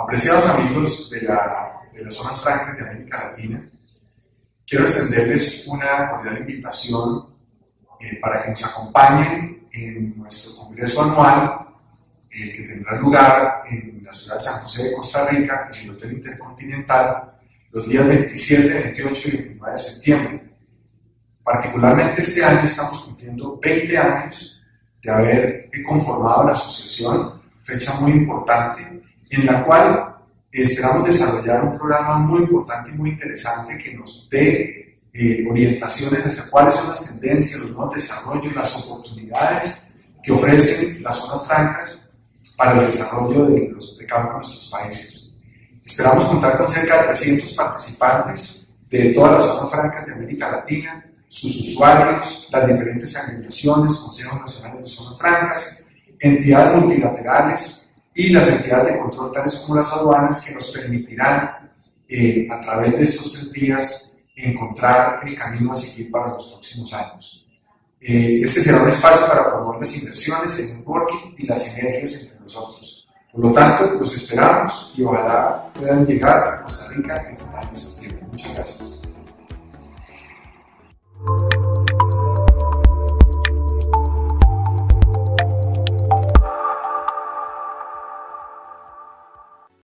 Apreciados amigos de, la, de las zonas francas de América Latina, quiero extenderles una cordial invitación eh, para que nos acompañen en nuestro congreso anual eh, que tendrá lugar en la ciudad de San José de Costa Rica, en el Hotel Intercontinental, los días 27, 28 y 29 de septiembre. Particularmente este año estamos cumpliendo 20 años de haber conformado la asociación, fecha muy importante, en la cual esperamos desarrollar un programa muy importante y muy interesante que nos dé eh, orientaciones hacia cuáles son las tendencias, los nuevos desarrollos, las oportunidades que ofrecen las zonas francas para el desarrollo de los de cada uno de nuestros países. Esperamos contar con cerca de 300 participantes de todas las zonas francas de América Latina, sus usuarios, las diferentes agremiaciones, consejos nacionales de zonas francas, entidades multilaterales, y las entidades de control tales como las aduanas que nos permitirán eh, a través de estos tres días encontrar el camino a seguir para los próximos años. Eh, este será un espacio para promover las inversiones, el networking y las sinergias entre nosotros. Por lo tanto, los esperamos y ojalá puedan llegar a Costa Rica en final de septiembre. Muchas gracias.